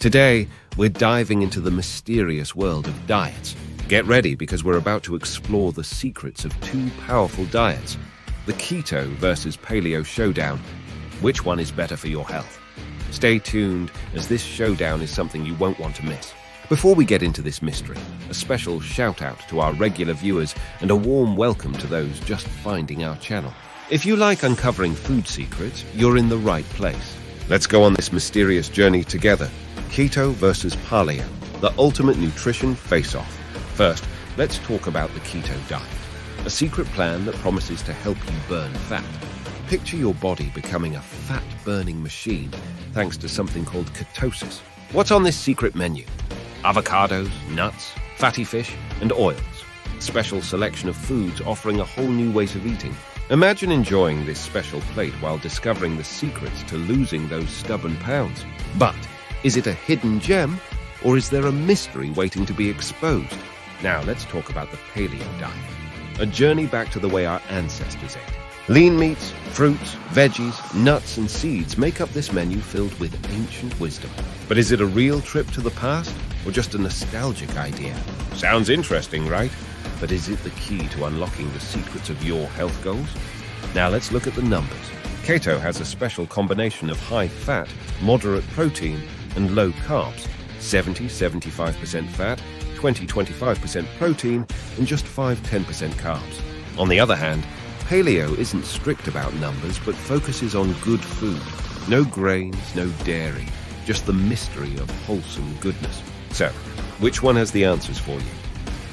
Today, we're diving into the mysterious world of diets. Get ready because we're about to explore the secrets of two powerful diets the keto versus paleo showdown. Which one is better for your health? Stay tuned, as this showdown is something you won't want to miss. Before we get into this mystery, a special shout out to our regular viewers and a warm welcome to those just finding our channel. If you like uncovering food secrets, you're in the right place. Let's go on this mysterious journey together. Keto versus Paleo, the ultimate nutrition face-off. First, let's talk about the keto diet, a secret plan that promises to help you burn fat. Picture your body becoming a fat-burning machine thanks to something called ketosis. What's on this secret menu? Avocados, nuts, fatty fish, and oils. A special selection of foods offering a whole new way of eating. Imagine enjoying this special plate while discovering the secrets to losing those stubborn pounds. But is it a hidden gem, or is there a mystery waiting to be exposed? Now let's talk about the paleo diet, a journey back to the way our ancestors ate. Lean meats, fruits, veggies, nuts, and seeds make up this menu filled with ancient wisdom. But is it a real trip to the past, or just a nostalgic idea? Sounds interesting, right? But is it the key to unlocking the secrets of your health goals? Now let's look at the numbers. Keto has a special combination of high fat, moderate protein, and low carbs 70 75% fat, 20 25% protein, and just 5 10% carbs. On the other hand, paleo isn't strict about numbers but focuses on good food. No grains, no dairy, just the mystery of wholesome goodness. So, which one has the answers for you?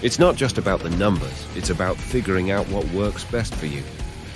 It's not just about the numbers, it's about figuring out what works best for you.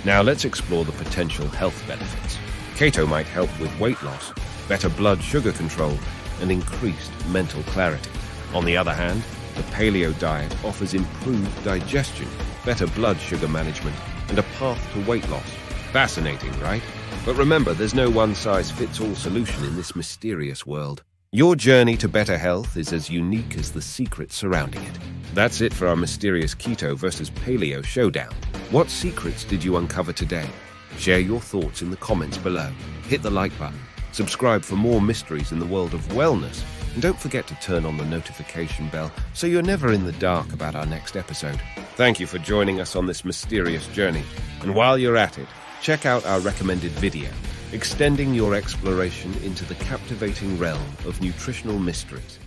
Now let's explore the potential health benefits. Keto might help with weight loss, better blood sugar control, and increased mental clarity. On the other hand, the paleo diet offers improved digestion, better blood sugar management, and a path to weight loss. Fascinating, right? But remember, there's no one-size-fits-all solution in this mysterious world. Your journey to better health is as unique as the secrets surrounding it. That's it for our mysterious keto versus paleo showdown. What secrets did you uncover today? Share your thoughts in the comments below. Hit the like button, subscribe for more mysteries in the world of wellness, and don't forget to turn on the notification bell so you're never in the dark about our next episode. Thank you for joining us on this mysterious journey, and while you're at it, check out our recommended video, extending your exploration into the captivating realm of nutritional mysteries.